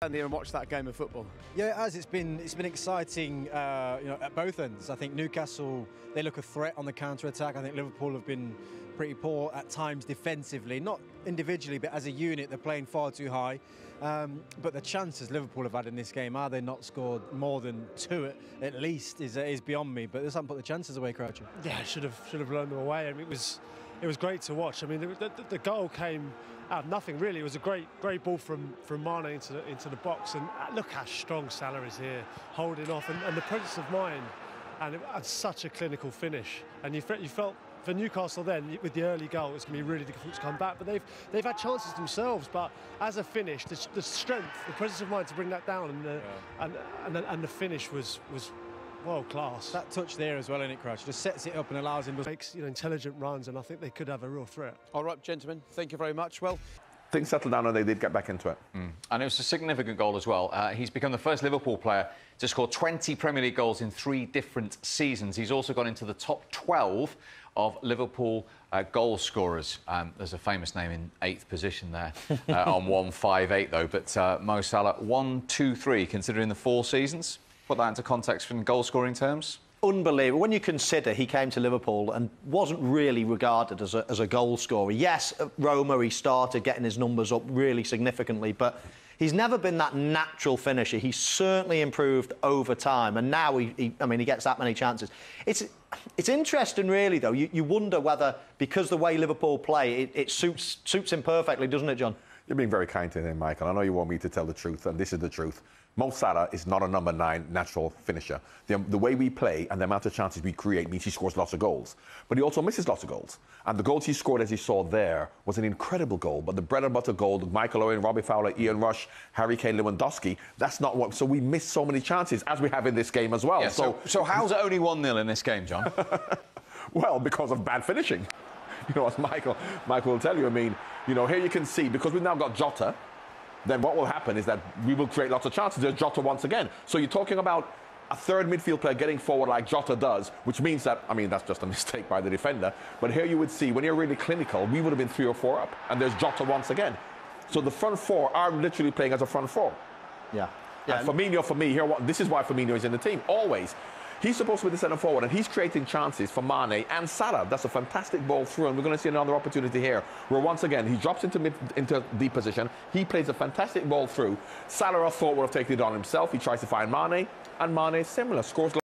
stand here and watch that game of football? Yeah, as it's been it's been exciting, uh, you know, at both ends. I think Newcastle they look a threat on the counter attack. I think Liverpool have been pretty poor at times defensively, not individually, but as a unit they're playing far too high. Um, but the chances Liverpool have had in this game, are they not scored more than two at, at least, is is beyond me. But they haven't put the chances away, Croucher. Yeah, should have should have blown them away. I mean, it was it was great to watch. I mean, the, the, the goal came out of nothing really. It was a great great ball from from Mane into the, into the box, and uh, look how strong Salah is here, holding off, and, and the presence of mind, and, it, and such a clinical finish. And you, you felt for Newcastle then with the early goal it's going to be really difficult to come back but they've they've had chances themselves but as a finish the, the strength the presence of mind to bring that down and the, yeah. and, and, and the finish was was world class. That touch there as well, in it, Crouch? Just sets it up and allows him to make you know intelligent runs, and I think they could have a real threat. All right, gentlemen, thank you very much. Well. Things settled down and they did get back into it. Mm. And it was a significant goal as well. Uh, he's become the first Liverpool player to score 20 Premier League goals in three different seasons. He's also gone into the top 12 of Liverpool uh, goal scorers. Um, there's a famous name in eighth position there uh, on 158, though. But uh, Mo Salah, 1 2 3, considering the four seasons. Put that into context in goal scoring terms. Unbelievable. When you consider he came to Liverpool and wasn't really regarded as a, as a goal scorer. Yes, at Roma he started getting his numbers up really significantly, but he's never been that natural finisher. He's certainly improved over time, and now he, he I mean, he gets that many chances. It's it's interesting, really, though. You, you wonder whether because the way Liverpool play, it, it suits suits him perfectly, doesn't it, John? You're being very kind to him, Michael. I know you want me to tell the truth, and this is the truth. Mo Salah is not a number nine natural finisher. The, um, the, way we play and the amount of chances we create means he scores lots of goals. But he also misses lots of goals. And the goals he scored, as you saw there, was an incredible goal. But the bread and butter goal, Michael Owen, Robbie Fowler, Ian Rush, Harry Kane, Lewandowski, that's not what. So we miss so many chances, as we have in this game as well. Yeah, so, so, so how's it only 1 0 in this game, John? well, because of bad finishing. You know, as Michael, Michael will tell you, I mean, you know, here you can see, because we've now got Jota, then what will happen is that we will create lots of chances. There's Jota once again. So you're talking about a third midfield player getting forward like Jota does, which means that, I mean, that's just a mistake by the defender. But here you would see, when you're really clinical, we would have been three or four up. And there's Jota once again. So the front four are literally playing as a front four. Yeah. yeah. And Firmino, for me, here, this is why Firmino is in the team, always. He's supposed to be the centre forward, and he's creating chances for Mane and Salah. That's a fantastic ball through, and we're going to see another opportunity here, where once again he drops into mid, into deep position. He plays a fantastic ball through. Salah, I thought would have taken it on himself. He tries to find Mane, and Mane similar scores.